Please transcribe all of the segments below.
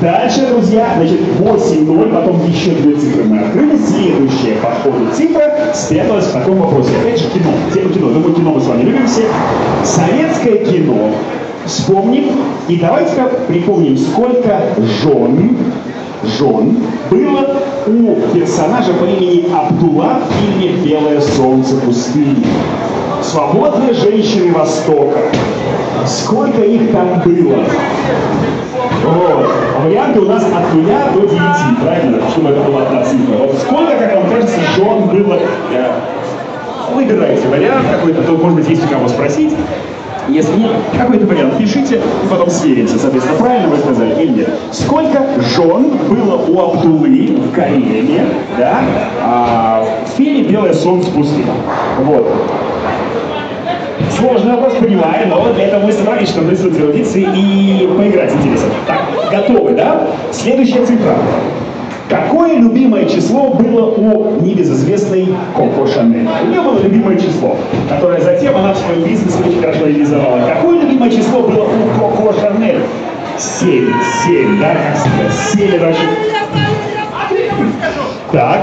Дальше, друзья, значит, 8-0, потом еще две цифры мы открыли. Следующая по ходу цифра спряталась в таком вопросе. Опять же, кино. Тема кино. Думаю, кино мы с вами любим все. Советское кино. Вспомним. И давайте-ка припомним, сколько жен, жен было у персонажа по имени Абдулла в фильме «Белое солнце пустыни». Свободные женщины Востока. Сколько их там было? Вот. У нас от нуля до 9, правильно? Чтобы это была одна цифра. Вот сколько, как вам кажется, жен было? Э, Выбирайте вариант какой-то, то, может быть, есть у кого спросить. Если нет, какой-то вариант пишите, и потом сверите, соответственно, правильно вы сказали или нет. Сколько жен было у Абдулы в Кареле, да, а, в фильме «Белое солнце пустыни». Вот. Сложный вопрос, понимаю, но для этого мы собрались, чтобы рисовать эрудиции и поиграть интересно. Так, готовы, да? Следующая цифра. Какое любимое число было у небезызвестной Коко Шанель? У нее было любимое число, которое затем она в своем бизнесе очень хорошо реализовала. Какое любимое число было у Коко Шанель? Семь, семь, да, семь это очень... Так,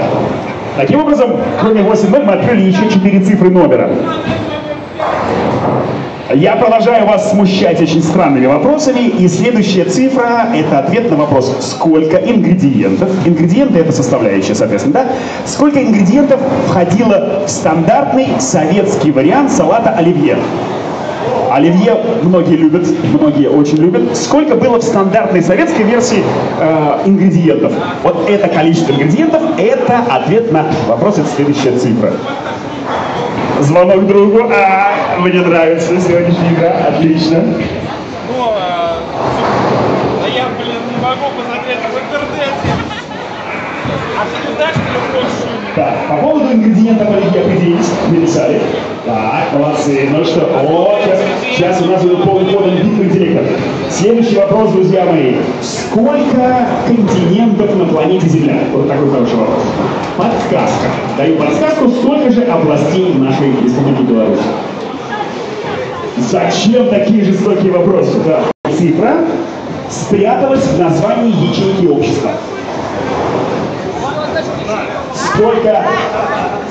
таким образом, кроме 8.0 мы открыли еще четыре цифры номера. Я продолжаю вас смущать очень странными вопросами, и следующая цифра – это ответ на вопрос, сколько ингредиентов, ингредиенты – это составляющая, соответственно, да? Сколько ингредиентов входило в стандартный советский вариант салата оливье? Оливье многие любят, многие очень любят. Сколько было в стандартной советской версии э, ингредиентов? Вот это количество ингредиентов – это ответ на вопрос, это следующая цифра. Звонок другу. А, мне нравится сегодняшняя игра. Отлично. Ну, а, а я, блин, не могу посмотреть в интернете. А ты не дашь телефон Так, по поводу ингредиентов оливье определились, написали. Так, молодцы. Ну что, о, сейчас, сейчас у нас будет полный ход битвы интеллектов. Следующий вопрос, друзья мои. Сколько континентов на планете Земля? Вот такой хороший вопрос. Подсказка. Даю подсказку, столько же областей нашей республике Беларусь. Зачем такие жестокие вопросы? Да. Цифра спряталась в названии ячейки общества. Сколько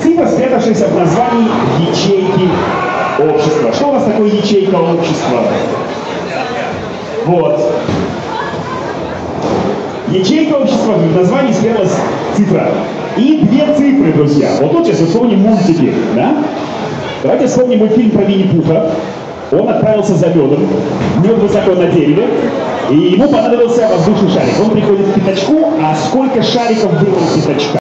цифр, спрятавшихся в названии ячейки общества. Что у нас такое ячейка общества? Вот. Ячейка общества в названии спряталась цифра. И две цифры, друзья. Вот тут сейчас вспомним мультики, да? Давайте вспомним мультфильм про Винни-Пуха. Он отправился за медом, мед высоко на дереве, и ему понадобился воздушный шарик. Он приходит к пятачку, а сколько шариков было у пятачка?